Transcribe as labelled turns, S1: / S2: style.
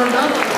S1: All